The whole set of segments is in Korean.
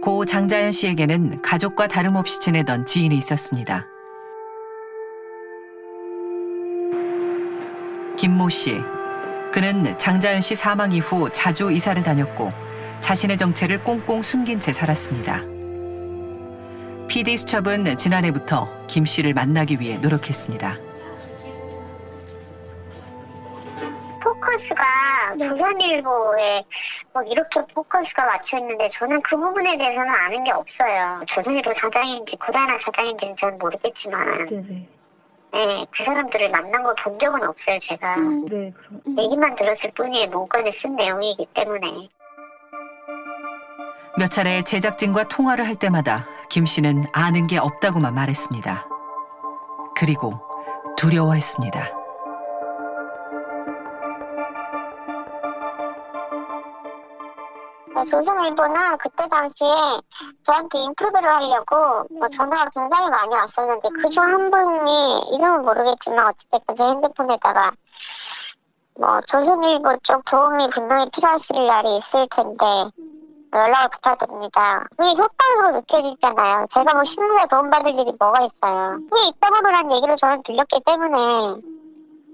고 장자연 씨에게는 가족과 다름없이 지내던 지인이 있었습니다. 김모 씨. 그는 장자연 씨 사망 이후 자주 이사를 다녔고 자신의 정체를 꽁꽁 숨긴 채 살았습니다. PD 수첩은 지난해부터 김 씨를 만나기 위해 노력했습니다. 포커스가 조선일보에 뭐 이렇게 포커스가 맞춰 있는데 저는 그 부분에 대해서는 아는 게 없어요. 조선일보 사장인지 구단한 사장인지는 전 모르겠지만, 네네. 네, 그 사람들을 만난 걸 본 적은 없어요, 제가. 네, 그럼. 얘기만 들었을 뿐이에요. 문건에 쓴 내용이기 때문에. 몇 차례 제작진과 통화를 할 때마다 김 씨는 아는 게 없다고만 말했습니다. 그리고 두려워했습니다. 조선일보는 그때 당시에 저한테 인터뷰를 하려고 뭐 전화가 굉장히 많이 왔었는데 그 중 한 분이 이름은 모르겠지만 어찌됐든 제 핸드폰에다가 뭐 조선일보 쪽 도움이 분명히 필요하실 날이 있을 텐데 연락을 부탁드립니다. 그게 효과로 느껴지잖아요. 제가 뭐 신문에 도움받을 일이 뭐가 있어요. 그게 있다고라는 얘기를 저는 들렸기 때문에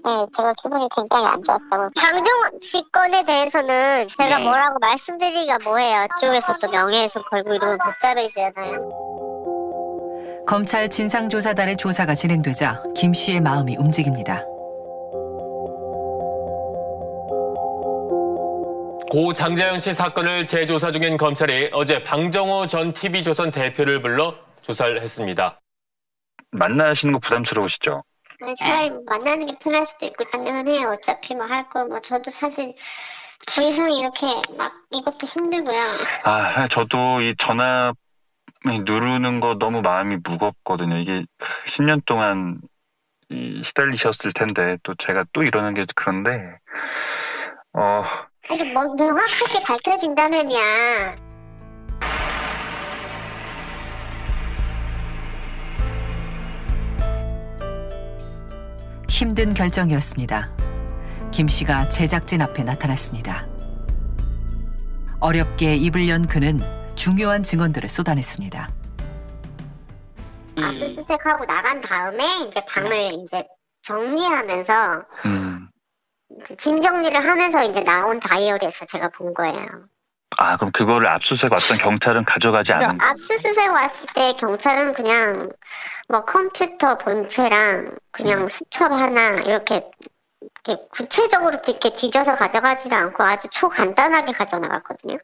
네, 제가 기분이 굉장히 안 좋았다고. 장정원 씨 건에 대해서는 제가 네. 뭐라고 말씀드리기가 뭐해요. 쪽에서 또 명예훼손 걸고 이러면 복잡해지잖아요. 검찰 진상조사단의 조사가 진행되자 김 씨의 마음이 움직입니다. 고 장자연 씨 사건을 재조사 중인 검찰이 어제 방정호 전 TV조선 대표를 불러 조사를 했습니다. 만나시는 거 부담스러우시죠? 아니, 차라리 만나는 게 편할 수도 있고 당연해요. 어차피 뭐 할 거 뭐 저도 사실 더 이상 이렇게 막 이것도 힘들고요. 아, 저도 이 전화 누르는 거 너무 마음이 무겁거든요. 이게 10년 동안 이 시달리셨을 텐데 또 제가 또 이러는 게 그런데 어 이게 뭐 명확하게 밝혀진다면야 힘든 결정이었습니다. 김 씨가 제작진 앞에 나타났습니다. 어렵게 입을 연 그는 중요한 증언들을 쏟아냈습니다. 압수수색하고 나간 다음에 이제 방을 이제 정리하면서 음. 이제 짐 정리를 하면서 이제 나온 다이어리에서 제가 본 거예요. 아, 그럼 그거를 압수수색 왔던 경찰은 가져가지 않은 압수수색 왔을 때 경찰은 그냥 뭐 컴퓨터 본체랑 그냥 수첩 하나 이렇게, 이렇게 구체적으로 이렇게 뒤져서 가져가지를 않고 아주 초간단하게 가져나갔거든요.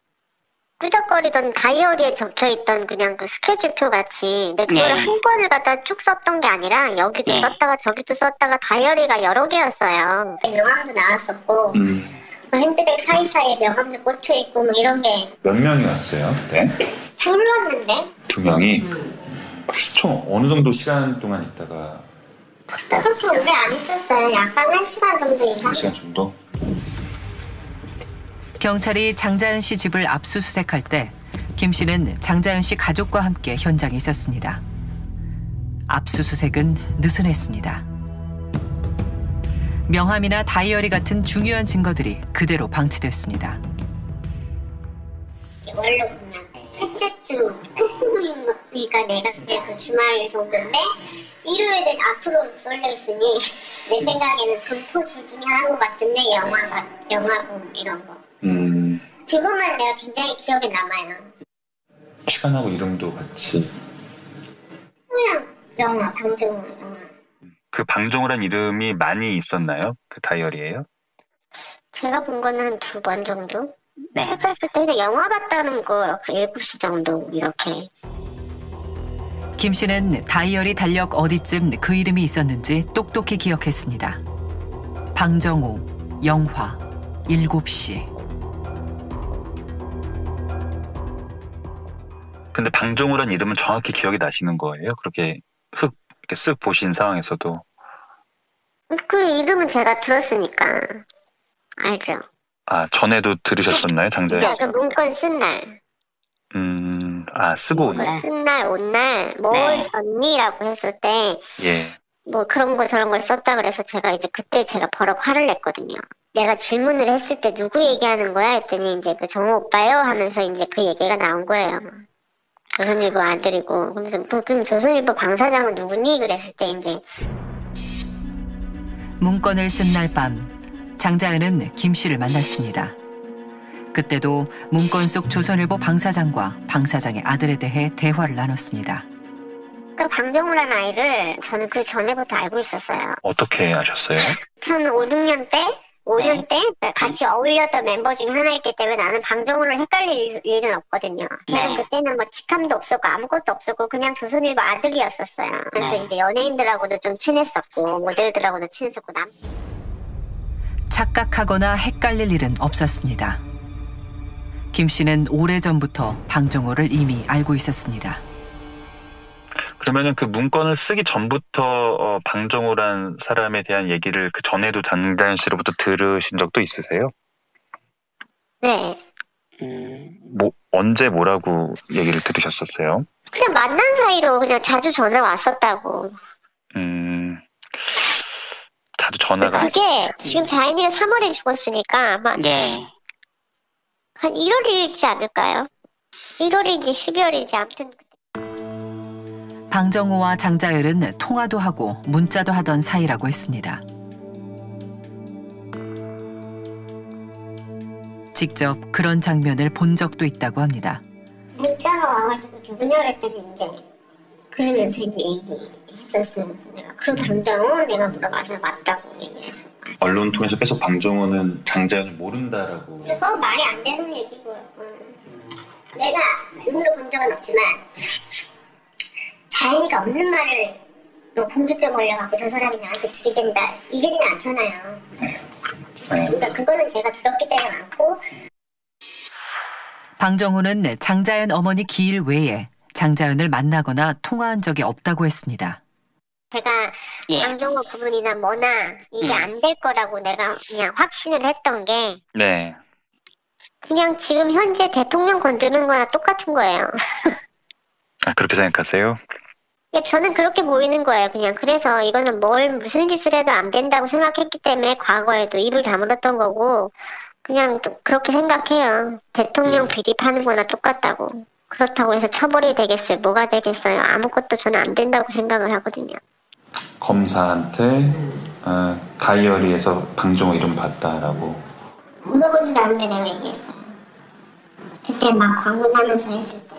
끄적거리던 다이어리에 적혀있던 그냥 그 스케줄표 같이 근데 그걸 네. 한 권을 갖다 쭉 썼던 게 아니라 여기도 네. 썼다가 저기도 썼다가 다이어리가 여러 개였어요. 명함도 나왔었고 음. 뭐 핸드백 사이사이에 명함도 꽂혀 있고 뭐 이런 게 몇 명이 왔어요? 네? 불렀는데 두 명이 총 어느 정도 시간 동안 있다가 그렇게 오래 안 있었어요. 약간 한 시간 정도 이상. 한 시간 정도? 경찰이 장자연 씨 집을 압수수색할 때 김 씨는 장자연 씨 가족과 함께 현장에 있었습니다. 압수수색은 느슨했습니다. 명함이나 다이어리 같은 중요한 증거들이 그대로 방치됐습니다. 원래 보면 셋째 주 폭부모님이가 내가 그게 그 주말 정도인데 일요일은 앞으로 쏠려 있으니 내 생각에는 금포주 중에 한것 같은데 영화 같- 영화고 이런 거 음, 그것만 내가 굉장히 기억에 남아요. 시간하고 이름도 같이 그냥 영화 방송 영화. 그 방종우란 이름이 많이 있었나요? 그 다이어리에요? 제가 본 거는 한 두 번 정도. 네. 펼쳤을 때 그냥 영화 봤다는 거 7시 정도 이렇게 김 씨는 다이어리 달력 어디쯤 그 이름이 있었는지 똑똑히 기억했습니다. 방정호, 영화, 7시. 근데 방종우란 이름은 정확히 기억이 나시는 거예요? 그렇게 흙 이렇게 쓱 보신 상황에서도 그 이름은 제가 들었으니까 알죠. 아 전에도 들으셨었나요, 장자연? 그러니까 그 문건 쓴 날, 음, 아 쓰고 오네. 문건 쓴 날, 온 날, 뭘 네. 썼니라고 했을 때 예. 뭐 그런 거 저런 걸 썼다 그래서 제가 이제 그때 제가 버럭 화를 냈거든요. 내가 질문을 했을 때 누구 얘기하는 거야 했더니 이제 그 정호 오빠요 하면서 이제 그 얘기가 나온 거예요. 조선일보 아들이고 그래서 그- 그럼 조선일보 방사장은 누구니? 그랬을 때 이제 문건을 쓴 날 밤 장자연은 김 씨를 만났습니다. 그때도 문건 속 조선일보 방사장과 방사장의 아들에 대해 대화를 나눴습니다. 그 방정우라는 아이를 저는 그 전에부터 알고 있었어요. 어떻게 아셨어요? 2005, 6년 때, 5년 때 같이 어울렸던 멤버 중에 하나이기 때문에 나는 방정우를 헷갈릴 일은 없거든요. 걔는 그때는 뭐 직함도 없었고 아무것도 없었고 그냥 조선일보 아들이었었어요. 그래서 이제 연예인들하고도 좀 친했었고 모델들하고도 친했었고 남 착각하거나 헷갈릴 일은 없었습니다. 김 씨는 오래전부터 방정호를 이미 알고 있었습니다. 그러면은 그 문건을 쓰기 전부터 어, 방정우란 사람에 대한 얘기를 그 전에도 장자연 씨로부터 들으신 적도 있으세요? 네. 뭐 언제 뭐라고 얘기를 들으셨었어요? 그냥 만난 사이로 그냥 자주 전화 왔었다고. 음, 자주 전화가 그게 지금 자연이가 3월에 죽었으니까 아마 네. 한 1월이지 않을까요? 1월인지 12월인지 아무튼 방정호와 장자열은 통화도 하고 문자도 하던 사이라고 했습니다. 직접 그런 장면을 본 적도 있다고 합니다. 문자가 와가지고 누구냐 그랬더니 이제 그러면서 얘기했었어요. 내가 그 방정호 내가 물어봐서 맞다고 얘기를 했어. 언론 통해서 계속 방정호는 장자연을 모른다라고 그거 말이 안 되는 얘기고요. 음. 내가 눈으로 본 적은 없지만 자연이가 없는 말을 뭐 공주병 걸려갖고 저 사람이 나한테 들이댄다 이러진 않잖아요. 그러니까 그거는 제가 들었기 때문에 많고 방정호는 장자연 어머니 기일 외에 장자연을 만나거나 통화한 적이 없다고 했습니다. 제가 예. 방정호 부분이나 뭐나 이게 음. 안될 거라고 내가 그냥 확신을 했던 게 네. 그냥 지금 현재 대통령 건드는 거나 똑같은 거예요. 아, 그렇게 생각하세요? 그러니까 저는 그렇게 보이는 거예요. 그냥 그래서 이거는 뭘 무슨 짓을 해도 안 된다고 생각했기 때문에 과거에도 입을 다물었던 거고 그냥 또 그렇게 생각해요. 대통령 비리 파는 거나 똑같다고. 그렇다고 해서 처벌이 되겠어요? 뭐가 되겠어요? 아무것도 저는 안 된다고 생각을 하거든요. 검사한테 어, 다이어리에서 방정호 이름 봤다라고 물어보지도 않는데 내가 얘기했어요. 그때 막 광고 나면서 했을 때.